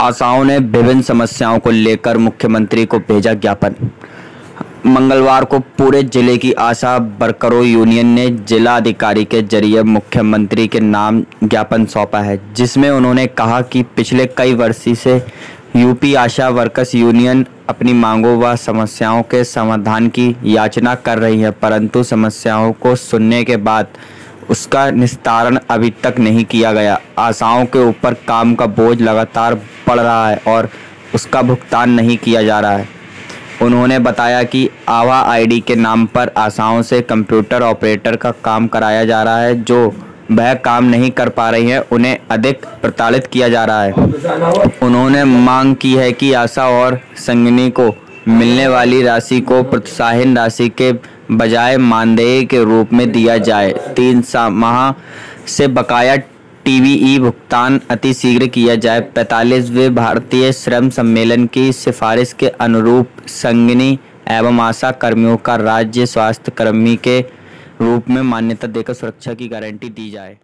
आशाओं ने विभिन्न समस्याओं को लेकर मुख्यमंत्री को भेजा ज्ञापन। मंगलवार को पूरे ज़िले की आशा वर्करों यूनियन ने जिला अधिकारी के ज़रिए मुख्यमंत्री के नाम ज्ञापन सौंपा है, जिसमें उन्होंने कहा कि पिछले कई वर्षों से यूपी आशा वर्कर्स यूनियन अपनी मांगों व समस्याओं के समाधान की याचना कर रही है, परंतु समस्याओं को सुनने के बाद उसका निस्तारण अभी तक नहीं किया गया। आशाओं के ऊपर काम का बोझ लगातार बढ़ रहा है और उसका भुगतान नहीं किया जा रहा है। उन्होंने बताया कि आवा आईडी के नाम पर आशाओं से कंप्यूटर ऑपरेटर का काम कराया जा रहा है, जो वह काम नहीं कर पा रही है, उन्हें अधिक प्रताड़ित किया जा रहा है। उन्होंने मांग की है कि आशा और संगनी को मिलने वाली राशि को प्रोत्साहन राशि के बजाय मानदेय के रूप में दिया जाए। तीन माह से बकाया टीवीई भुगतान अति शीघ्र किया जाए। पैंतालीसवें भारतीय श्रम सम्मेलन की सिफारिश के अनुरूप संगनी एवं आशा कर्मियों का राज्य स्वास्थ्य कर्मी के रूप में मान्यता देकर सुरक्षा की गारंटी दी जाए।